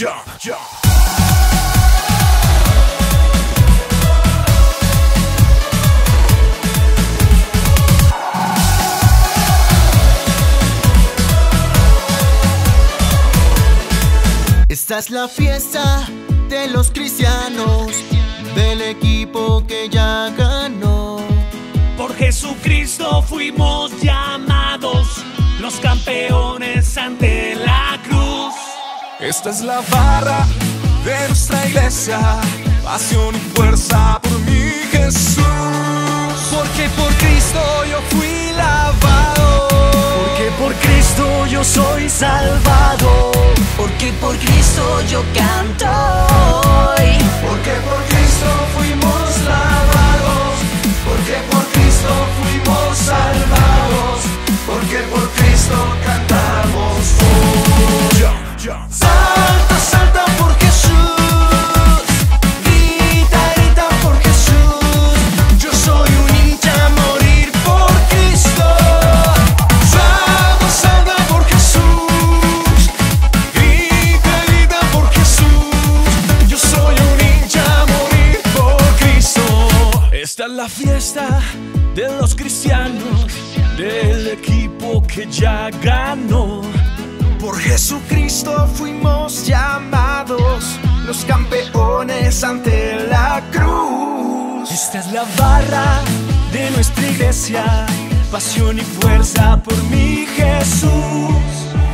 jump, jump. Esta es la fiesta de los cristianos, del equipo que ya ganó. Por Jesucristo fuimos llamados los campeones ante la. Esta es la barra de nuestra iglesia, pasión y fuerza por mi Jesús. Porque por Cristo yo fui lavado. Porque por Cristo yo soy salvado. Porque por Cristo yo canto Esta es la fiesta de los cristianos, del equipo que ya ganó. Por Jesucristo fuimos llamados los campeones ante la cruz. Esta es la barra de nuestra iglesia, pasión y fuerza por mi Jesús.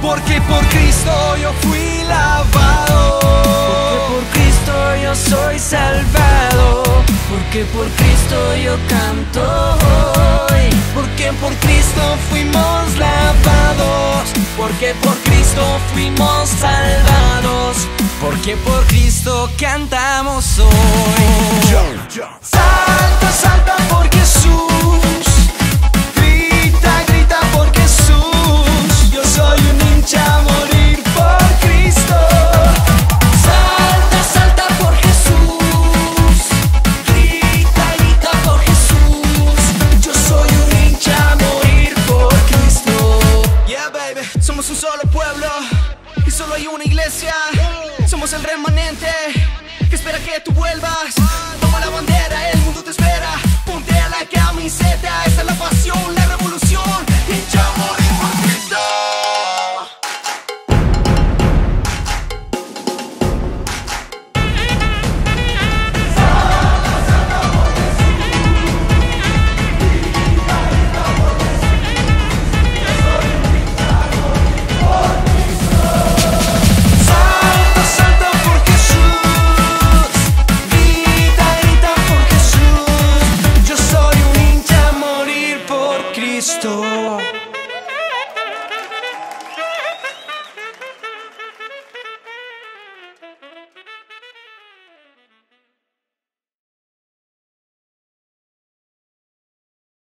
Porque por Cristo yo fui lavado. Porque por Cristo yo soy salvado. Porque por Cristo yo canto hoy. Porque por Cristo fuimos lavados. Porque por Cristo fuimos salvados. Porque por Cristo cantamos hoy. Salta, salta pueblo y solo hay una iglesia. Somos el remanente que espera que tú vuelvas. Lua.